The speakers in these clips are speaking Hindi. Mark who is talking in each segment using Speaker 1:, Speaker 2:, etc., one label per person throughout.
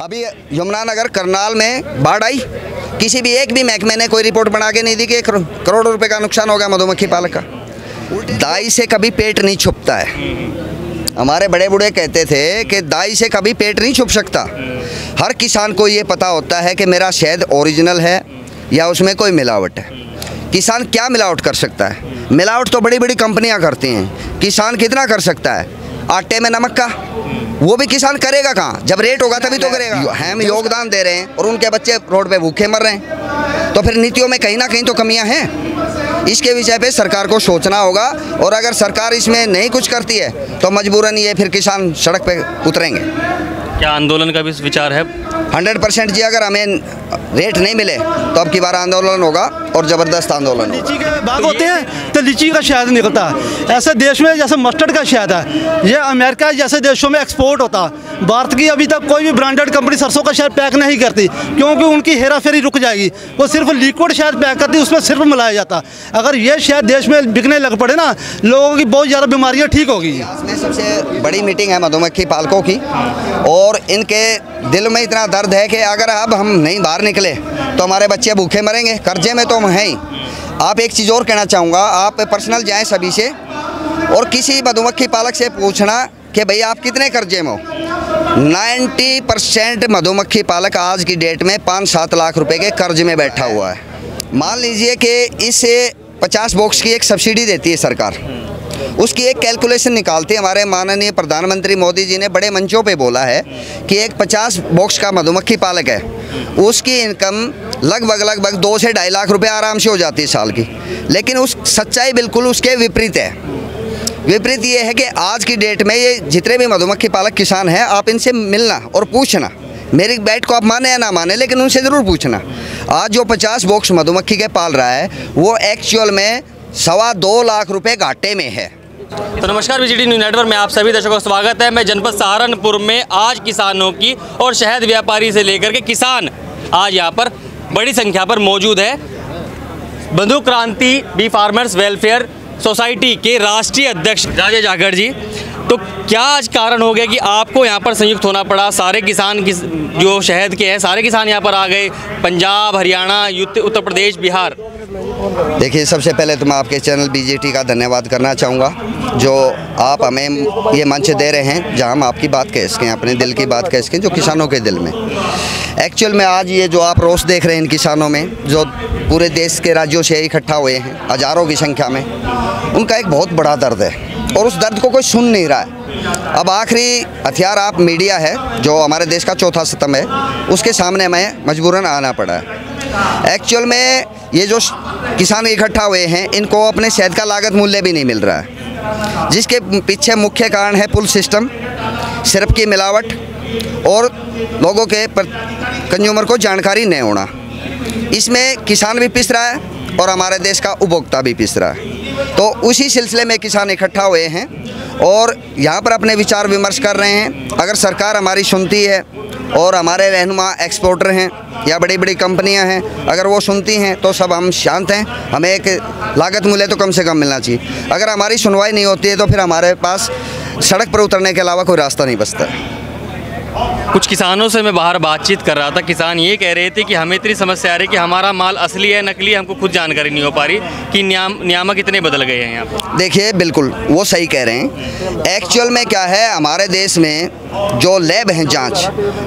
Speaker 1: अभी यमुनानगर, करनाल में बाढ़ आई। किसी भी, एक भी महकमे ने कोई रिपोर्ट बना के नहीं दी कि करो- करोड़ों रुपए का नुकसान हो गया मधुमक्खी पालक का। दाई से कभी पेट नहीं छुपता है। हमारे बड़े बूढ़े कहते थे कि दाई से कभी पेट नहीं छुप सकता। हर किसान को ये पता होता है कि मेरा शहद ओरिजिनल है या उसमें कोई मिलावट है। किसान क्या मिलावट कर सकता है? मिलावट तो बड़ी बड़ी कंपनियाँ करती हैं। किसान कितना कर सकता है? आटे में नमक का? वो भी किसान करेगा कहाँ? जब रेट होगा तभी तो करेगा। हम योगदान दे रहे हैं और उनके बच्चे रोड पे भूखे मर रहे हैं। तो फिर नीतियों में कहीं ना कहीं तो कमियाँ हैं। इसके विषय पे सरकार को सोचना होगा और अगर सरकार इसमें नहीं कुछ करती है तो मजबूरन ये फिर किसान सड़क पे उतरेंगे।
Speaker 2: क्या आंदोलन का भी विचार है?
Speaker 1: हंड्रेड परसेंट जी अगर हमें रेट नहीं मिले तो अब की बार आंदोलन होगा। और ज़बरदस्त आंदोलन
Speaker 3: लीची के बाग होते हैं तो लीची का शहद निकलता। है ऐसे देश में जैसे मस्टर्ड का शहद है। ये अमेरिका जैसे देशों में एक्सपोर्ट होता। है भारत की अभी तक कोई भी ब्रांडेड कंपनी सरसों का शहद पैक नहीं करती क्योंकि उनकी हेरा फेरी रुक जाएगी। वो सिर्फ़ लिक्विड शहद पैक करती उसमें सिर्फ़ मिलाया जाता। अगर ये शहद देश में बिकने लग पड़े ना लोगों की बहुत ज़्यादा बीमारियाँ ठीक होगी।
Speaker 1: इसमें सबसे बड़ी मीटिंग है मधुमक्खी पालकों की और इनके दिल में इतना दर्द है कि अगर अब हम नहीं बाहर निकले तो हमारे बच्चे भूखे मरेंगे। कर्जे में तो हम हैं। आप एक चीज़ और कहना चाहूँगा, आप पर्सनल जाएँ सभी से और किसी मधुमक्खी पालक से पूछना कि भाई आप कितने कर्जे में हो। 90 परसेंट मधुमक्खी पालक आज की डेट में पाँच सात लाख रुपए के कर्ज में बैठा हुआ है। मान लीजिए कि इसे 50 बॉक्स की एक सब्सिडी देती है सरकार। उसकी एक कैलकुलेशन निकालते हैं। हमारे माननीय प्रधानमंत्री मोदी जी ने बड़े मंचों पे बोला है कि एक 50 बॉक्स का मधुमक्खी पालक है। उसकी इनकम लगभग लगभग दो से ढाई लाख रुपए आराम से हो जाती है साल की। लेकिन उस सच्चाई बिल्कुल उसके विपरीत है। विपरीत ये है कि आज की डेट में ये जितने भी मधुमक्खी पालक किसान हैं, आप इनसे मिलना और पूछना। मेरी बात को आप माने या ना माने, लेकिन उनसे ज़रूर पूछना। आज जो पचास बॉक्स मधुमक्खी के पाल रहा है, वो एक्चुअल में सवा दो लाख रुपए घाटे में है।
Speaker 2: तो नमस्कार बीजीडी न्यूज़ नेटवर्क में आप सभी दर्शकों का स्वागत है। मैं जनपद सहारनपुर में आज किसानों की और शहद व्यापारी से लेकर के किसान आज यहाँ पर बड़ी संख्या पर मौजूद है। बंधु क्रांति बी फार्मर्स वेलफेयर सोसाइटी के राष्ट्रीय अध्यक्ष राजे जागर जी तो क्या आज कारण हो गया कि आपको यहाँ पर संयुक्त होना पड़ा? सारे किसान किस जो शहद के हैं, सारे किसान यहाँ पर आ गए। पंजाब, हरियाणा उत्तर प्रदेश, बिहार।
Speaker 1: देखिए, सबसे पहले तो मैं आपके चैनल बीजेटी का धन्यवाद करना चाहूँगा, जो आप हमें ये मंच दे रहे हैं, जहाँ हम आपकी बात कह सकें, अपने दिल की बात कह सकें, जो किसानों के दिल में। एक्चुअल में आज ये जो आप रोष देख रहे हैं इन किसानों में, जो पूरे देश के राज्यों से इकट्ठा हुए हैं, हज़ारों की संख्या में, उनका एक बहुत बड़ा दर्द है। और उस दर्द को कोई सुन नहीं रहा है। अब आखिरी हथियार आप मीडिया है, जो हमारे देश का चौथा स्तंभ है, उसके सामने हमें मजबूरन आना पड़ा है। एक्चुअल में ये जो किसान इकट्ठा हुए हैं, इनको अपने शहद का लागत मूल्य भी नहीं मिल रहा है। जिसके पीछे मुख्य कारण है पुल सिस्टम, सिरप की मिलावट, और लोगों के कंज्यूमर को जानकारी नहीं होना। इसमें किसान भी पिस रहा है, और हमारे देश का उपभोक्ता भी पिस रहा है। तो उसी सिलसिले में किसान इकट्ठा हुए हैं और यहाँ पर अपने विचार विमर्श कर रहे हैं। अगर सरकार हमारी सुनती है और हमारे रहनुमा एक्सपोर्टर हैं या बड़ी बड़ी कंपनियाँ हैं, अगर वो सुनती हैं तो सब हम शांत हैं। हमें एक लागत मूल्य तो कम से कम मिलना चाहिए। अगर हमारी सुनवाई नहीं होती है तो फिर हमारे पास सड़क पर उतरने के अलावा कोई रास्ता नहीं बचता।
Speaker 2: कुछ किसानों से मैं बाहर बातचीत कर रहा था। किसान ये कह रहे थे कि हमें इतनी समस्या आ रही है कि हमारा माल असली है, नकली है, हमको खुद जानकारी नहीं हो पा रही कि नियाम, नियामक इतने बदल गए हैं यहाँ पर।
Speaker 1: देखिए, बिल्कुल, वो सही कह रहे हैं। एक्चुअल में क्या है, हमारे देश में जो लैब हैं जाँच,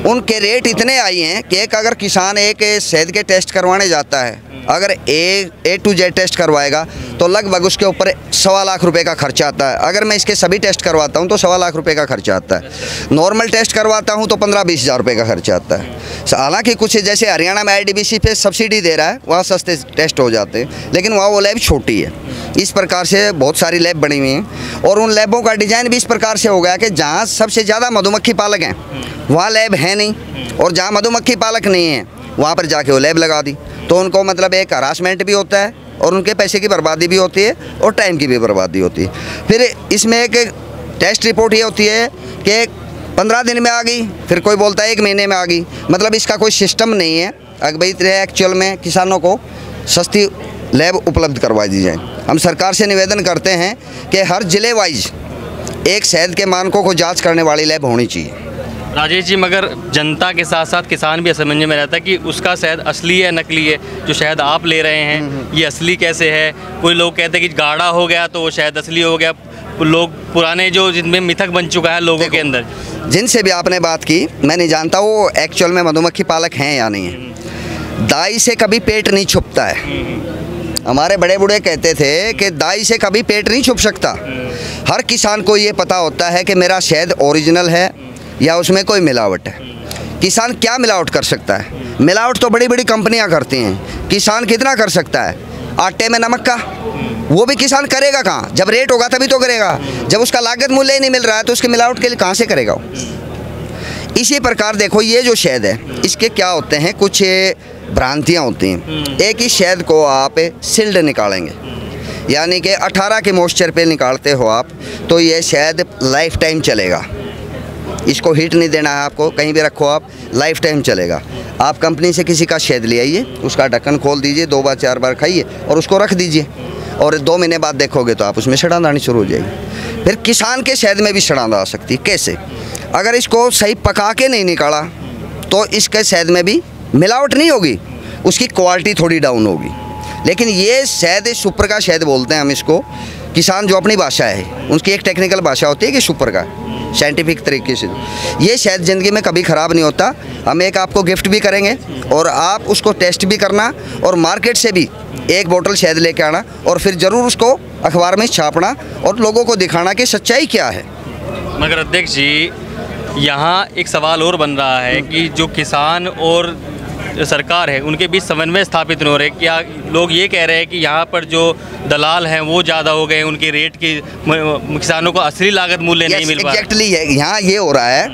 Speaker 1: उनके रेट इतने आई हैं कि एक अगर किसान एक शहद के टेस्ट करवाने जाता है, अगर ए ए टू जेड टेस्ट करवाएगा तो लगभग उसके ऊपर सवा लाख रुपए का खर्चा आता है। अगर मैं इसके सभी टेस्ट करवाता हूँ तो सवा लाख रुपए का खर्चा आता है। नॉर्मल टेस्ट करवाता हूँ तो पंद्रह बीस हज़ार रुपये का खर्चा आता है। हालाँकि कुछ जैसे हरियाणा में आई पे सब्सिडी दे रहा है, वहाँ सस्ते टेस्ट हो जाते हैं, लेकिन वहाँ वो लैब छोटी है। इस प्रकार से बहुत सारी लैब बनी हुई हैं, और उन लैबों का डिज़ाइन भी इस प्रकार से हो गया कि जहाँ सबसे ज़्यादा मधुमक्खी पालक हैं, वहाँ लैब है नहीं, और जहाँ मधुमक्खी पालक नहीं है, वहाँ पर जाके वो लैब लगा दी। तो उनको मतलब एक हरासमेंट भी होता है, और उनके पैसे की बर्बादी भी होती है, और टाइम की भी बर्बादी होती है। फिर इसमें एक टेस्ट रिपोर्ट ये होती है कि पंद्रह दिन में आ गई फिर कोई बोलता है एक महीने में आ गई। मतलब इसका कोई सिस्टम नहीं है। अगर भाई एक्चुअल में किसानों को सस्ती लैब उपलब्ध करवा दी जाए। हम सरकार से निवेदन करते हैं कि हर ज़िले वाइज एक शहद के मानकों को जाँच करने वाली लैब होनी चाहिए।
Speaker 2: राजेश जी मगर जनता के साथ साथ किसान भी असमंजस में रहता है कि उसका शहद असली है नकली है जो शहद आप ले रहे हैं ये असली कैसे है? कोई लोग कहते हैं कि गाढ़ा हो गया तो वो शहद असली हो गया। लोग पुराने जो जिनमें मिथक बन चुका है लोगों के अंदर
Speaker 1: जिनसे भी आपने बात की, मैं नहीं जानता वो एक्चुअल में मधुमक्खी पालक हैं या नहीं है। दाई से कभी पेट नहीं छुपता है। हमारे बड़े बूढ़े कहते थे कि दाई से कभी पेट नहीं छुप सकता। हर किसान को ये पता होता है कि मेरा शहद ओरिजिनल है या उसमें कोई मिलावट है। किसान क्या मिलावट कर सकता है? मिलावट तो बड़ी बड़ी कंपनियाँ करती हैं। किसान कितना कर सकता है? आटे में नमक का। वो भी किसान करेगा कहाँ? जब रेट होगा तभी तो करेगा। जब उसका लागत मूल्य ही नहीं मिल रहा है तो उसके मिलावट के लिए कहाँ से करेगा वो? इसी प्रकार देखो, ये जो शहद है, इसके क्या होते हैं? कुछ भ्रांतियाँ होती हैं। एक ही शहद को आप सिल्ड निकालेंगे। यानी कि 18 के मॉइस्चर पे निकालते हो आप तो ये शहद लाइफ टाइम चलेगा। इसको हीट नहीं देना है आपको, कहीं भी रखो आप लाइफ टाइम चलेगा। आप कंपनी से किसी का शहद ले आइए, उसका ढक्कन खोल दीजिए, दो बार, चार बार खाइए और उसको रख दीजिए। और दो महीने बाद देखोगे तो आप उसमें सड़ांद आनी शुरू हो जाएगी। फिर किसान के शहद में भी सड़ांद आ सकती है। कैसे? अगर इसको सही पका के नहीं निकाला तो इसके शहद में भी मिलावट नहीं होगी, उसकी क्वालिटी थोड़ी डाउन होगी। लेकिन ये शहद सुपर का शहद बोलते हैं हम इसको, किसान जो अपनी भाषा है, उसकी एक टेक्निकल भाषा होती है कि सुपर का। साइंटिफिक तरीके से। ये शायद ज़िंदगी में कभी ख़राब नहीं होता। हम एक आपको गिफ्ट भी करेंगे और आप उसको टेस्ट भी करना और मार्केट से भी एक बोतल शहद लेके आना और फिर ज़रूर उसको अखबार में छापना और लोगों को दिखाना कि सच्चाई क्या है।
Speaker 2: मगर अध्यक्ष जी, यहाँ एक सवाल और बन रहा है कि जो किसान और सरकार है उनके बीच समन्वय स्थापित नहीं हो रहे। क्या लोग ये कह रहे हैं कि यहाँ पर जो दलाल हैं वो ज़्यादा हो गए उनके रेट की किसानों को असली लागत मूल्य yes, नहीं मिल पा
Speaker 1: एक्जैक्टली है। यहाँ ये हो रहा है।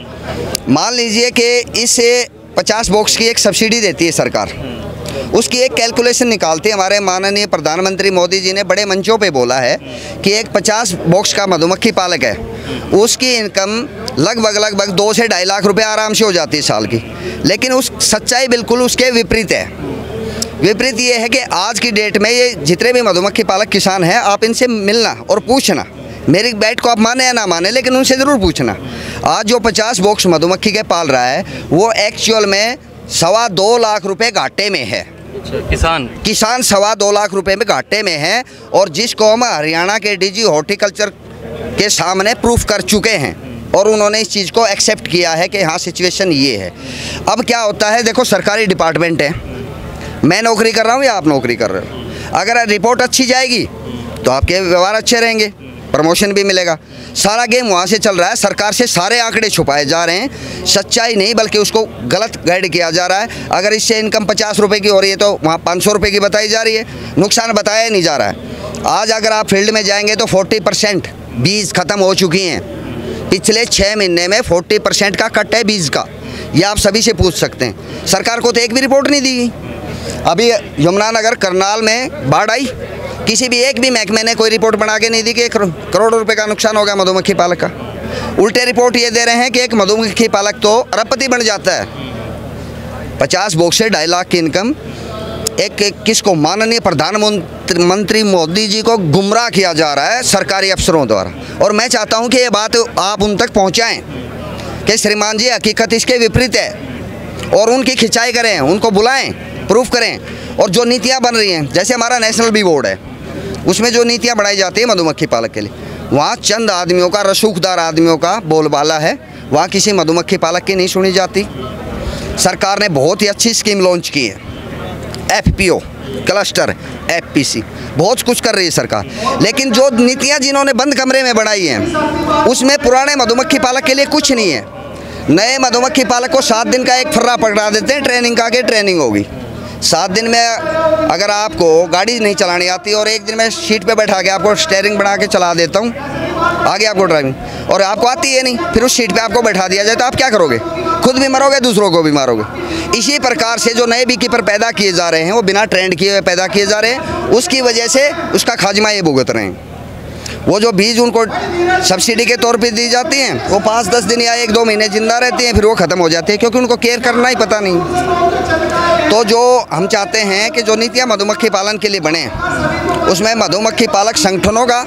Speaker 1: मान लीजिए कि इसे पचास बॉक्स की एक सब्सिडी देती है सरकार। उसकी एक कैलकुलेशन निकालते हैं। हमारे माननीय प्रधानमंत्री मोदी जी ने बड़े मंचों पे बोला है कि एक पचास बॉक्स का मधुमक्खी पालक है। उसकी इनकम लगभग लगभग दो से ढाई लाख रुपए आराम से हो जाती है साल की। लेकिन उस सच्चाई बिल्कुल उसके विपरीत है। विपरीत ये है कि आज की डेट में ये जितने भी मधुमक्खी पालक किसान हैं, आप इनसे मिलना और पूछना। मेरी बैट को आप माने या ना माने, लेकिन उनसे ज़रूर पूछना। आज जो पचास बॉक्स मधुमक्खी के पाल रहा है, वो एक्चुअल में सवा दो लाख रुपए घाटे में है।
Speaker 2: किसान?
Speaker 1: किसान सवा दो लाख रुपए में घाटे में है और जिसको हम हरियाणा के डीजी हॉर्टिकल्चर के सामने प्रूफ कर चुके हैं और उन्होंने इस चीज़ को एक्सेप्ट किया है कि हाँ सिचुएशन ये है। अब क्या होता है देखो सरकारी डिपार्टमेंट है। मैं नौकरी कर रहा हूँ या आप नौकरी कर रहे हो? अगर रिपोर्ट अच्छी जाएगी तो आपके व्यवहार अच्छे रहेंगे। प्रमोशन भी मिलेगा। सारा गेम वहाँ से चल रहा है। सरकार से सारे आंकड़े छुपाए जा रहे हैं। सच्चाई नहीं, बल्कि उसको गलत गाइड किया जा रहा है। अगर इससे इनकम पचास रुपये की हो रही है तो वहाँ पाँच सौ रुपये की बताई जा रही है। नुकसान बताया नहीं जा रहा है। आज अगर आप फ़ील्ड में जाएँगे तो फोर्टी परसेंट बीज ख़त्म हो चुकी हैं। पिछले छः महीने में फोर्टी परसेंट का कट है बीज का। ये आप सभी से पूछ सकते हैं। सरकार को तो एक भी रिपोर्ट नहीं दी। अभी यमुनानगर, करनाल में बाढ़ आई। किसी भी एक भी महकमे ने कोई रिपोर्ट बना के नहीं दी कि एक करोड़ों रुपए का नुकसान हो गया मधुमक्खी पालक का। उल्टे रिपोर्ट ये दे रहे हैं कि एक मधुमक्खी पालक तो अरबपति बन जाता है। पचास बोक्स ढाई लाख की इनकम एक, एक किसको माननीय प्रधानमंत्री मंत्री मोदी जी को गुमराह किया जा रहा है सरकारी अफसरों द्वारा। और मैं चाहता हूँ कि ये बात आप उन तक पहुँचाएँ कि श्रीमान जी हकीकत इसके विपरीत है और उनकी खिंचाई करें उनको बुलाएँ प्रूफ करें। और जो नीतियाँ बन रही हैं जैसे हमारा नेशनल बी बोर्ड है उसमें जो नीतियाँ बढ़ाई जाती है मधुमक्खी पालक के लिए, वहाँ चंद आदमियों का, रसूखदार आदमियों का बोलबाला है। वहाँ किसी मधुमक्खी पालक की नहीं सुनी जाती। सरकार ने बहुत ही अच्छी स्कीम लॉन्च की है। एफपीओ क्लस्टर एफपीसी बहुत कुछ कर रही है सरकार। लेकिन जो नीतियाँ जिन्होंने बंद कमरे में बढ़ाई हैं, उसमें पुराने मधुमक्खी पालक के लिए कुछ नहीं है। नए मधुमक्खी पालक को सात दिन का एक फर्रा पकड़ा देते हैं, ट्रेनिंग का आगे ट्रेनिंग होगी। सात दिन में अगर आपको गाड़ी नहीं चलानी आती और एक दिन में सीट पे बैठा के आपको स्टेयरिंग बना के चला देता हूँ, आगे आपको ड्राइविंग और आपको आती है नहीं, फिर उस सीट पे आपको बैठा दिया जाए तो आप क्या करोगे? खुद भी मरोगे, दूसरों को भी मारोगे। इसी प्रकार से जो नए बी कीपर पैदा किए जा रहे हैं, वो बिना ट्रेंड किए पैदा किए जा रहे हैं, उसकी वजह से उसका खाजमा ये भुगत रहे हैं। वो जो बीज उनको सब्सिडी के तौर पे दी जाती हैं, वो पाँच दस दिन या एक दो महीने ज़िंदा रहती हैं, फिर वो ख़त्म हो जाती है, क्योंकि उनको केयर करना ही पता नहीं। तो जो हम चाहते हैं कि जो नीतियाँ मधुमक्खी पालन के लिए बने, उसमें मधुमक्खी पालक संगठनों का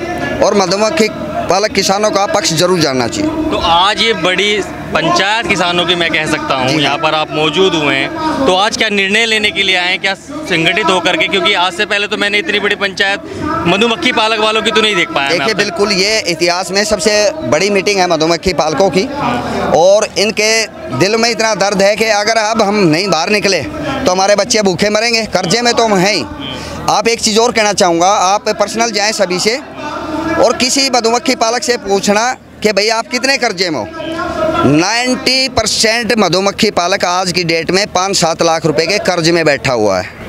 Speaker 1: और मधुमक्खी पालक किसानों का पक्ष ज़रूर जानना चाहिए।
Speaker 2: तो आज ये बड़ी पंचायत किसानों की मैं कह सकता हूँ यहाँ पर आप मौजूद हुए हैं। तो आज क्या निर्णय लेने के लिए आए हैं? क्या संगठित होकर के? क्योंकि आज से पहले तो मैंने इतनी बड़ी पंचायत मधुमक्खी पालक वालों की तो नहीं देख पाया
Speaker 1: देखिए बिल्कुल ये इतिहास में सबसे बड़ी मीटिंग है मधुमक्खी पालकों की। और इनके दिल में इतना दर्द है कि अगर अब हम नहीं बाहर निकले तो हमारे बच्चे भूखे मरेंगे कर्जे में तो हम हैं ही। आप एक चीज़ और कहना चाहूँगा आप पर्सनल जाएँ सभी से। और किसी मधुमक्खी पालक से पूछना कि भई आप कितने कर्जे में हो? 90 परसेंट मधुमक्खी पालक आज की डेट में पाँच सात लाख रुपए के कर्ज में बैठा हुआ है।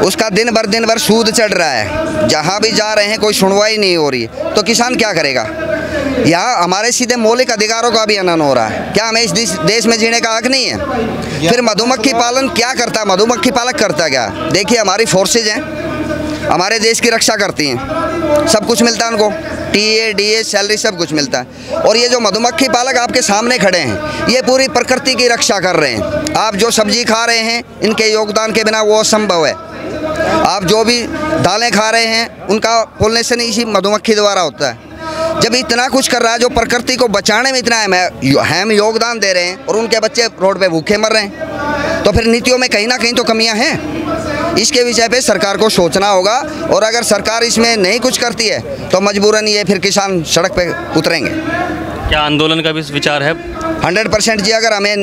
Speaker 1: उसका दिन भर दिन भर सूद चढ़ रहा है। जहाँ भी जा रहे हैं, कोई सुनवाई नहीं हो रही। तो किसान क्या करेगा? यहाँ हमारे सीधे मौलिक अधिकारों का भी हनन हो रहा है। क्या हमें इस देश- में जीने का हक नहीं है? फिर मधुमक्खी पालन क्या करता? है मधुमक्खी पालक करता क्या? देखिए, हमारी फोर्सेज हैं। हमारे देश की रक्षा करती हैं। सब कुछ मिलता है उनको। T A D A salary सब कुछ मिलता है। और ये जो मधुमक्खी पालक आपके सामने खड़े हैं, ये पूरी प्रकृति की रक्षा कर रहे हैं। आप जो सब्ज़ी खा रहे हैं, इनके योगदान के बिना वो असंभव है। आप जो भी दालें खा रहे हैं, उनका पोलिनेशन इसी मधुमक्खी द्वारा होता है। जब इतना कुछ कर रहा है, जो प्रकृति को बचाने में इतना अहम हम योगदान दे रहे हैं, और उनके बच्चे रोड पे भूखे मर रहे हैं तो फिर नीतियों में कहीं ना कहीं तो कमियाँ हैं। इसके विषय पे सरकार को सोचना होगा और अगर सरकार इसमें नहीं कुछ करती है तो मजबूरन ये फिर किसान सड़क पे उतरेंगे।
Speaker 2: क्या आंदोलन का भी विचार है?
Speaker 1: हंड्रेड परसेंट जी अगर हमें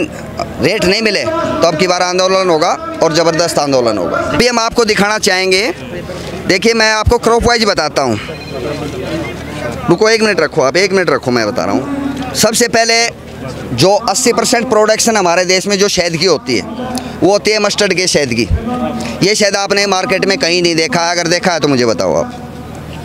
Speaker 1: रेट नहीं मिले तो अब की बार आंदोलन होगा और ज़बरदस्त आंदोलन होगा। अभी हम आपको दिखाना चाहेंगे। देखिए मैं आपको क्रॉप वाइज बताता हूँ। रुको एक मिनट रखो आप एक मिनट रखो मैं बता रहा हूँ। सबसे पहले जो 80 परसेंट प्रोडक्शन हमारे देश में जो शहद की होती है, वो होती है मस्टर्ड के शहद की। ये शहद आपने मार्केट में कहीं नहीं देखा, अगर देखा है तो मुझे बताओ आप।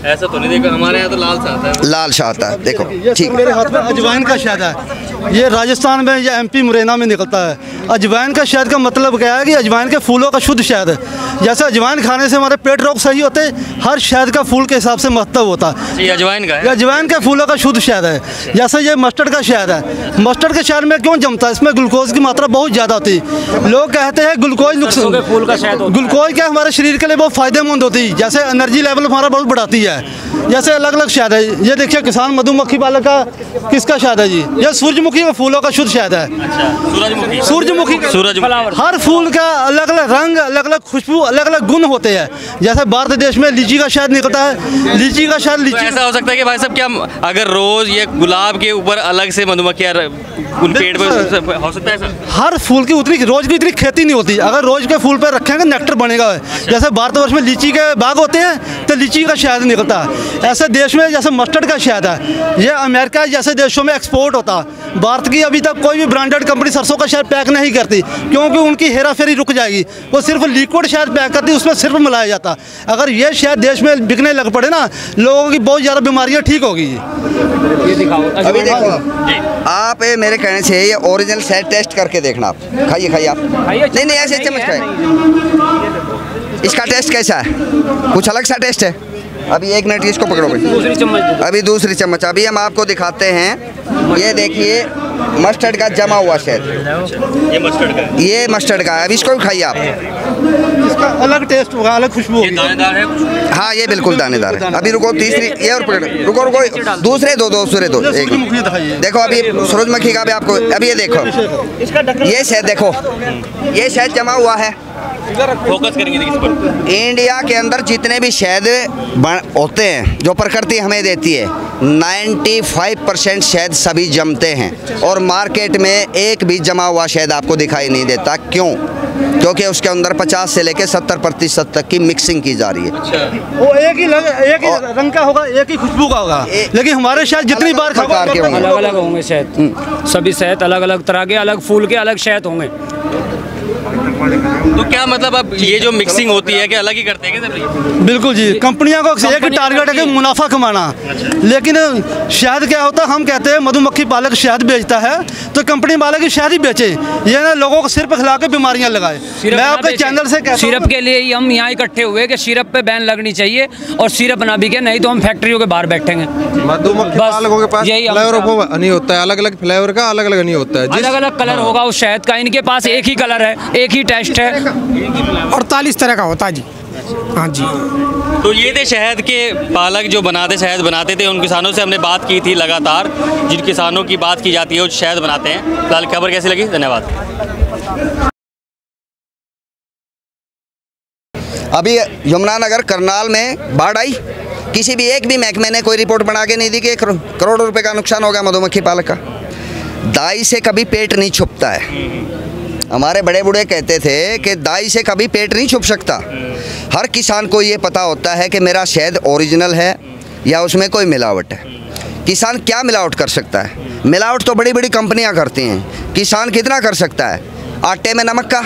Speaker 2: ऐसा तो नहीं देखा हमारे यहाँ तो लाल शाह आता है
Speaker 1: लाल शाह आता है देखो ठीक।
Speaker 3: मेरे हाथ में अजवाइन का शहद है। ये राजस्थान में या एमपी मुरैना में निकलता है। अजवाइन का शहद का मतलब क्या है कि अजवाइन के फूलों का शुद्ध शहद है। जैसे अजवाइन खाने से हमारे पेट रोग सही होते हर शहद का फूल के हिसाब से महत्व होता। है
Speaker 2: अजवाइन का है।
Speaker 3: अजवाइन के फूलों का शुद्ध शहद है। जैसे ये मस्टर्ड का शहद है। मस्टर्ड के शहद में क्यों जमता है? इसमें ग्लूकोज की मात्रा बहुत ज़्यादा होती। है लोग कहते हैं ग्लूकोज नुकसान
Speaker 4: फूल का शहद होता है।
Speaker 3: ग्लूकोज क्या हमारे शरीर के लिए बहुत फ़ायदेमंद होती। है जैसे एनर्जी लेवल हमारा बहुत बढ़ाती है। जैसे अलग अलग शहद है। ये देखिए किसान मधुमक्खी पालक का किसका शहद है जी? ये सूरजमुखी के फूलों का शुद्ध शहद है।
Speaker 2: सूरजमुखी।
Speaker 3: सूरजमुखी का- हर फूल का अलग अलग रंग अलग अलग खुशबू अलग अलग गुण होते हैं। जैसे भारत देश में लीची का शहद निकलता है। लीची का शहद
Speaker 2: तो
Speaker 3: लीची
Speaker 2: ऐसा हो सकता है कि भाई साहब क्या अगर रोज ये गुलाब के ऊपर अलग से मधुमक्खियाँ उन पेड़ पे
Speaker 3: बिल्कुल
Speaker 2: हो सकता है सर
Speaker 3: हर फूल की उतनी रोज की इतनी खेती नहीं होती। अगर रोज के फूल पर रखेंगे नेक्टर बनेगा। जैसे भारतवर्ष में लीची के बाग होते हैं तो लीची का शहद निकलता। ऐसे देश में जैसे मस्टर्ड का शहद है। ये अमेरिका जैसे देशों में एक्सपोर्ट होता। भारत की अभी तक कोई भी ब्रांडेड कंपनी सरसों का शहद पैक नहीं करती क्योंकि उनकी हेरा फेरी रुक जाएगी। वो सिर्फ़ लिक्विड शहद पैक करती उसमें सिर्फ़ मिलाया जाता। अगर ये शहद देश में बिकने लग पड़े ना लोगों की बहुत ज़्यादा बीमारियाँ ठीक होगी
Speaker 4: ये दिखाओ।
Speaker 1: अभी देखो। आप ये मेरे कहने से ये ओरिजिनल शहद टेस्ट करके देखना आप। खाइए खाइए आप। नहीं नहीं ऐसे
Speaker 4: नहीं
Speaker 1: चम्मच खाए इसका टेस्ट कैसा है? कुछ अलग सा टेस्ट है? अभी एक मिनट इसको पकड़ो भाई।
Speaker 4: दूसरी चम्मच
Speaker 1: अभी दूसरी चम्मच। अभी हम आपको दिखाते हैं। ये देखिए मस्टर्ड का जमा हुआ शहद
Speaker 2: ये मस्टर्ड का है।
Speaker 1: ये मस्टर्ड का है। अभी इसको भी खाइए आप।
Speaker 3: इसका अलग टेस्ट होगा अलग खुशबू
Speaker 2: दानेदार है
Speaker 1: हाँ ये बिल्कुल दानेदार है। अभी रुको तीसरी ये और पकड़। रुको रुको। दूसरे दो दूसरे दो। एक देखो अभी सूरजमुखी का भी आपको अभी ये देखो। ये शहद देखो। ये शहद जमा हुआ है।
Speaker 2: फोकस करेंगे पर।
Speaker 1: इंडिया के अंदर जितने भी शहद होते हैं जो प्रकृति हमें देती है 95 परसेंट शहद सभी जमते हैं। और मार्केट में एक भी जमा हुआ शहद आपको दिखाई नहीं देता। क्यों? क्योंकि उसके अंदर 50 से लेकर 70 प्रतिशत तक की मिक्सिंग की जा रही है।
Speaker 3: वो एक ही लग, एक ही रंग का होगा एक ही खुशबू का होगा। लेकिन हमारे शहद जितनी बार
Speaker 1: प्रकार के होंगे।
Speaker 4: अलग अलग होंगे शहद। सभी शहद अलग अलग तरह के अलग फूल के अलग शहद होंगे।
Speaker 2: तो क्या मतलब अब ये जो मिक्सिंग होती है कि अलग ही करते हैं
Speaker 3: बिल्कुल जी कंपनियों को एक टारगेट है कि मुनाफा कमाना। लेकिन शहद क्या होता है हम कहते हैं मधुमक्खी पालक शहद बेचता है तो कंपनी वाले की शहद ही बेचे। ये ना लोगों को सिर्फ़ पर खिला के बीमारियाँ लगाए। मैं आपके चैनल से कहता
Speaker 4: सिरप के लिए ही हम यहाँ इकट्ठे हुए कि सिरप पे बैन लगनी चाहिए और सिरप ना बिके नहीं तो हम फैक्ट्रियों के बाहर बैठेंगे।
Speaker 5: मधुमक्खी पालकों के पास
Speaker 4: यही
Speaker 5: फ्लेवर नहीं होता है। अलग अलग फ्लेवर का अलग अलग नहीं होता है।
Speaker 4: अलग अलग कलर होगा उस शहद का। इनके पास एक ही कलर है एक ही टेस्ट है।
Speaker 6: अड़तालीस तरह का होता है जी। हाँ जी।
Speaker 2: तो ये थे शहद के पालक जो बनाते शहद बनाते थे। उन किसानों से हमने बात की थी लगातार। जिन किसानों की बात की जाती है वो शहद बनाते हैं। फ़िलहाल खबर कैसी लगी? धन्यवाद।
Speaker 1: अभी यमुनानगर करनाल में बाढ़ आई। किसी भी एक भी महकमे ने कोई रिपोर्ट बना के नहीं दी कि करोड़ों रुपए का नुकसान हो गया मधुमक्खी पालक का। दाई से कभी पेट नहीं छुपता है। हमारे बड़े बूढ़े कहते थे कि दाई से कभी पेट नहीं छुप सकता। हर किसान को ये पता होता है कि मेरा शहद ओरिजिनल है या उसमें कोई मिलावट है। किसान क्या मिलावट कर सकता है? मिलावट तो बड़ी बड़ी कंपनियाँ करती हैं। किसान कितना कर सकता है? आटे में नमक का।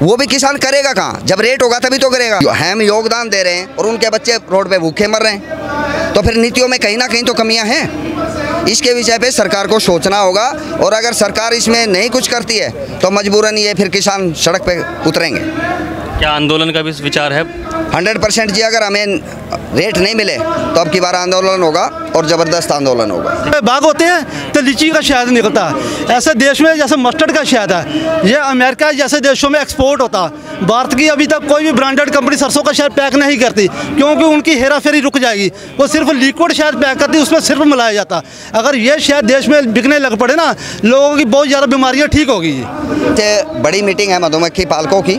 Speaker 1: वो भी किसान करेगा कहाँ? जब रेट होगा तभी तो करेगा। हम योगदान दे रहे हैं और उनके बच्चे रोड पे भूखे मर रहे हैं। तो फिर नीतियों में कहीं ना कहीं तो कमियाँ हैं। इसके विषय पे सरकार को सोचना होगा और अगर सरकार इसमें नहीं कुछ करती है तो मजबूरन ये फिर किसान सड़क पे उतरेंगे।
Speaker 2: क्या आंदोलन का भी विचार है?
Speaker 1: हंड्रेड परसेंट जी अगर हमें रेट नहीं मिले तो अब की बार आंदोलन होगा। और ज़बरदस्त आंदोलन होगा।
Speaker 3: बाग होते हैं तो लीची का शहद निकलता। है ऐसे देश में जैसे मस्टर्ड का शहद है ये अमेरिका जैसे देशों में एक्सपोर्ट होता। है भारत की अभी तक कोई भी ब्रांडेड कंपनी सरसों का शहद पैक नहीं करती क्योंकि उनकी हेरा फेरी रुक जाएगी। वो सिर्फ़ लिक्विड शहद पैक करती उसमें सिर्फ़ मिलाया जाता। अगर ये शहद देश में बिकने लग पड़े ना लोगों की बहुत ज़्यादा बीमारियाँ ठीक होगी
Speaker 1: बड़ी मीटिंग है मधुमक्खी पालकों की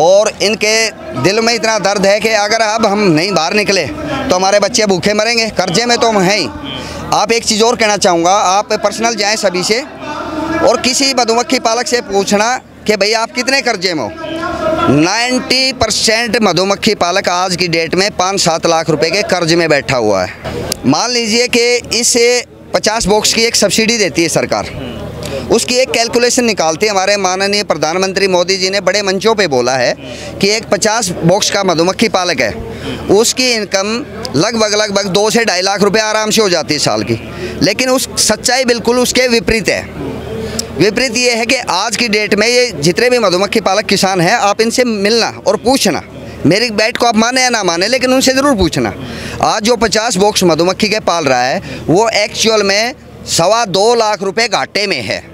Speaker 1: और इनके दिल में इतना दर्द है कि अगर अब हम नहीं बाहर निकले तो हमारे बच्चे भूखे मरेंगे कर्जे में तो हम है। आप एक चीज़ और कहना चाहूँगा, आप पर्सनल जाएँ सभी से और किसी मधुमक्खी पालक से पूछना कि भाई आप कितने कर्जे में हो। 90 परसेंट मधुमक्खी पालक आज की डेट में पाँच सात लाख रुपए के कर्ज में बैठा हुआ है। मान लीजिए कि इसे 50 बॉक्स की एक सब्सिडी देती है सरकार। उसकी एक कैलकुलेशन निकालते हैं। हमारे माननीय प्रधानमंत्री मोदी जी ने बड़े मंचों पे बोला है कि एक 50 बॉक्स का मधुमक्खी पालक है। उसकी इनकम लगभग लगभग दो से ढाई लाख रुपए आराम से हो जाती है साल की। लेकिन उस सच्चाई बिल्कुल उसके विपरीत है। विपरीत ये है कि आज की डेट में ये जितने भी मधुमक्खी पालक किसान हैं, आप इनसे मिलना और पूछना। मेरी बैट को आप माने या ना माने, लेकिन उनसे ज़रूर पूछना। आज जो 50 बॉक्स मधुमक्खी के पाल रहा है, वो एक्चुअल में सवा दो लाख रुपए घाटे में है।